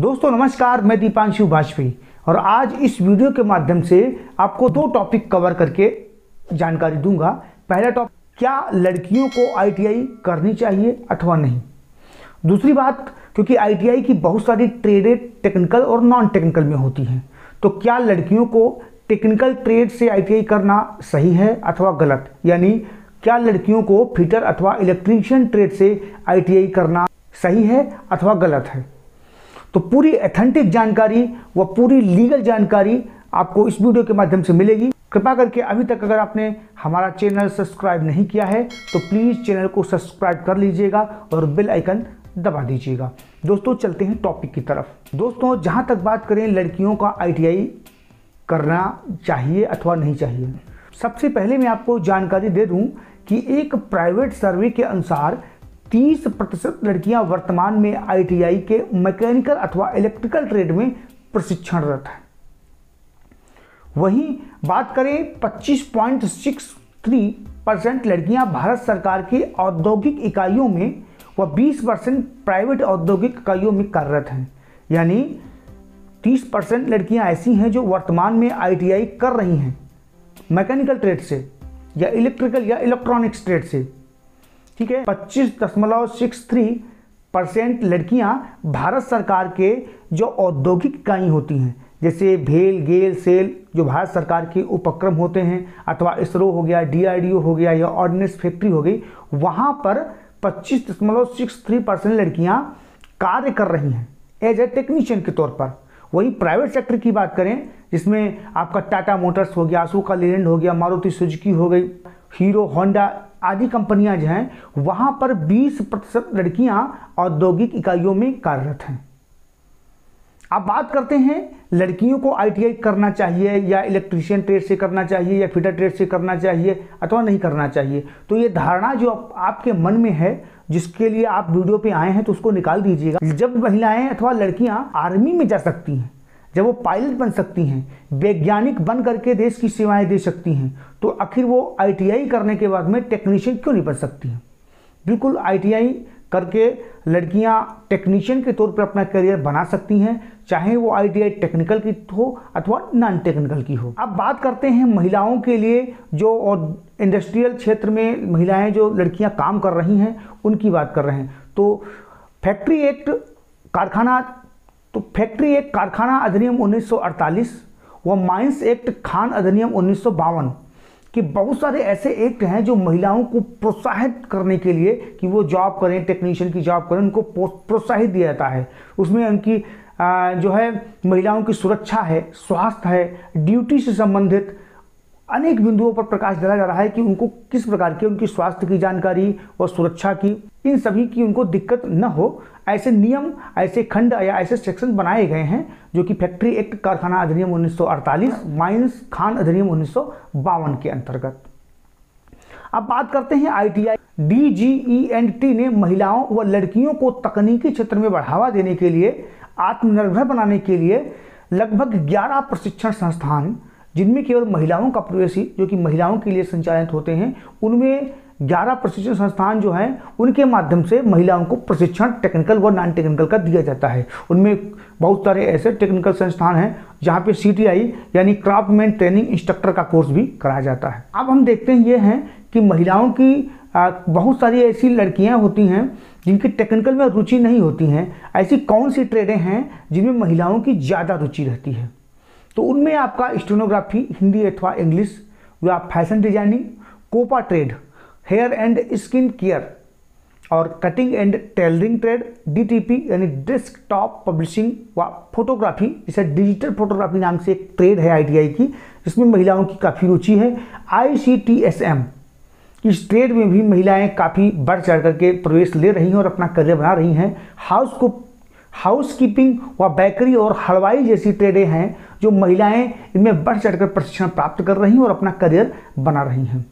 दोस्तों, नमस्कार, मैं दीपांशु वाजपेयी और आज इस वीडियो के माध्यम से आपको दो टॉपिक कवर करके जानकारी दूँगा। पहला टॉपिक क्या लड़कियों को आईटीआई करनी चाहिए अथवा नहीं? दूसरी बात, क्योंकि आईटीआई की बहुत सारी ट्रेडेड टेक्निकल और नॉन टेक्निकल में होती हैं तो क्या लड़कियों को टेक्निकल ट्रेड से आईटीआई करना सही है अथवा गलत? यानी क्या लड़कियों को फिटर अथवा इलेक्ट्रीशियन ट्रेड से आईटीआई करना सही है अथवा गलत है? तो पूरी एथेंटिक जानकारी, व पूरी लीगल जानकारी आपको इस वीडियो के माध्यम से मिलेगी। कृपा करके अभी तक अगर आपने हमारा चैनल सब्सक्राइब नहीं किया है तो प्लीज़ चैनल को सब्सक्राइब कर लीजिएगा और बेल आइकन दबा दीजिएगा। दोस्तों, चलते हैं टॉपिक की तरफ़। दोस्तों, जहाँ तक बात करें, लड़कियों का आईटीआई करना चाहिए अथवा नहीं चाहिए? सबसे पहले मैं आपको जानकारी दे दूँ कि एक प्राइवेट सर्वे के अनुसार 30 प्रतिशत लड़कियाँ वर्तमान में आईटीआई के मैकेनिकल अथवा इलेक्ट्रिकल ट्रेड में प्रशिक्षणरत हैं। वहीं बात करें 25.63 परसेंट लड़कियाँ भारत सरकार की औद्योगिक इकाइयों में व 20 परसेंट प्राइवेट औद्योगिक इकाइयों में कार्यरत हैं। यानी 30 परसेंट लड़कियाँ ऐसी हैं जो वर्तमान में आईटीआई कर रही हैं। मैकेनिकल ट्रेड से या इलेक्ट्रिकल या इलेक्ट्रॉनिक्स ट्रेड से। ठीक है? पच्चीस दशमलव सिक्स थ्री परसेंट लड़कियाँ भारत सरकार के जो औद्योगिक इकाई होती हैं, जैसे भेल, गेल, सेल, जो भारत सरकार के उपक्रम होते हैं, अथवा इसरो हो गया डीआरडीओ हो गया या ऑर्डिनेंस फैक्ट्री हो गई, वहाँ पर पच्चीस दशमलव सिक्स थ्री परसेंट लड़कियाँ कार्य कर रही हैं एज ए टेक्नीशियन के तौर पर। वहीं प्राइवेट सेक्टर की बात करें, जिसमें आपका टाटा मोटर्स हो गया अशोका लेलैंड हो गया मारुति सुजुकी हो गई हीरो होंडा आदि कंपनियाँ जो हैं वहाँ पर 20 प्रतिशत लड़कियाँ औद्योगिक इकाइयों में कार्यरत हैं। अब बात करते हैं लड़कियों को आईटीआई करना चाहिए या इलेक्ट्रीशियन ट्रेड से करना चाहिए या फिटर ट्रेड से करना चाहिए अथवा नहीं करना चाहिए तो ये धारणा जो आप, आपके मन में है जिसके लिए आप वीडियो पे आए हैं तो उसको निकाल दीजिएगा। जब महिलाएँ अथवा लड़कियाँ आर्मी में जा सकती हैं जब वो पायलट बन सकती हैं, वैज्ञानिक बन करके देश की सेवाएँ दे सकती हैं तो आखिर वो आईटीआई करने के बाद में टेक्नीशियन क्यों नहीं बन सकती हैं? बिल्कुल आईटीआई करके लड़कियाँ टेक्नीशियन के तौर पर अपना करियर बना सकती हैं, चाहे वो आईटीआई टेक्निकल की हो अथवा नॉन टेक्निकल की हो। अब बात करते हैं महिलाओं के लिए जो और इंडस्ट्रियल क्षेत्र में महिलाएँ जो लड़कियाँ काम कर रही हैं, उनकी बात कर रहे हैं। तो फैक्ट्री एक्ट कारखाना तो फैक्ट्री एक्ट कारखाना, अधिनियम 1948 व माइंस एक्ट, खान अधिनियम उन्नीस कि बहुत सारे ऐसे एक्ट हैं जो महिलाओं को प्रोत्साहित करने के लिए कि वो जॉब करें, टेक्नीशियन की जॉब करें, उनको प्रोत्साहित दिया जाता है। उसमें उनकी जो है, महिलाओं की सुरक्षा है, स्वास्थ्य है, ड्यूटी से संबंधित अनेक बिंदुओं पर प्रकाश डाला जा रहा है कि उनको किस प्रकार की, उनकी स्वास्थ्य की जानकारी और सुरक्षा की, इन सभी की उनको दिक्कत न हो। ऐसे नियम, ऐसे खंड या ऐसे सेक्शन बनाए गए हैं जो कि फैक्ट्री एक्ट कारखाना अधिनियम 1948 माइंस खान अधिनियम उन्नीस सौ बावन के अंतर्गत। अब बात करते हैं आईटीआई। डीजीई ने महिलाओं व लड़कियों को तकनीकी क्षेत्र में बढ़ावा देने के लिए, आत्मनिर्भर बनाने के लिए लगभग 11 प्रशिक्षण संस्थान जिनमें केवल महिलाओं का प्रवेश ही, जो कि महिलाओं के लिए संचालित होते हैं, उनमें 11 प्रशिक्षण संस्थान जो हैं, उनके माध्यम से महिलाओं को प्रशिक्षण टेक्निकल व नॉन टेक्निकल का दिया जाता है। उनमें बहुत सारे ऐसे टेक्निकल संस्थान हैं, जहाँ पे सी यानी क्राफ्टमैन ट्रेनिंग इंस्ट्रक्टर का कोर्स भी कराया जाता है। अब हम देखते हैं ये हैं कि महिलाओं की बहुत सारी ऐसी लड़कियाँ होती हैं, जिनकी टेक्निकल में रुचि नहीं होती हैं। ऐसी कौन सी ट्रेडें हैं, जिनमें महिलाओं की ज़्यादा रुचि रहती है? तो उनमें आपका स्टेनोग्राफी, हिंदी अथवा इंग्लिश, या fashion designing, COPA trade, hair and skin care, और cutting and tailoring trade, DTP यानी डेस्कटॉप पब्लिशिंग व फोटोग्राफी जैसे डिजिटल फोटोग्राफी नाम से एक ट्रेड है आईटीआई की, जिसमें महिलाओं की काफ़ी रुचि है। आईसीटीएसएम इस ट्रेड में भी महिलाएँ काफ़ी बढ़ चढ़ करके प्रवेश ले रही हैं और अपना करियर बना रही हैं। हाउस को हाउस कीपिंग व बेकरी और हलवाई जैसी ट्रेडें हैं जो महिलाएँ इनमें बढ़ चढ़कर प्रशिक्षण प्राप्त कर रही हैं और अपना करियर बना रही हैं।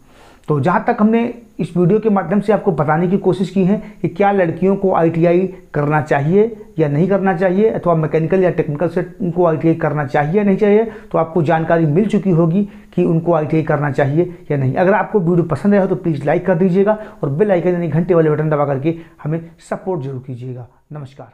तो जहाँ तक हमने इस वीडियो के माध्यम से आपको बताने की कोशिश की है कि क्या लड़कियों को आईटीआई करना चाहिए या नहीं करना चाहिए, अथवा मैकेनिकल या टेक्निकल से उनको आईटीआई करना चाहिए या नहीं चाहिए तो आपको जानकारी मिल चुकी होगी कि उनको आईटीआई करना चाहिए या नहीं। अगर आपको वीडियो पसंद आया हो तो प्लीज़ लाइक कर दीजिएगा और बेल आइकन यानी घंटे वाले बटन दबा करके हमें सपोर्ट ज़रूर कीजिएगा। नमस्कार।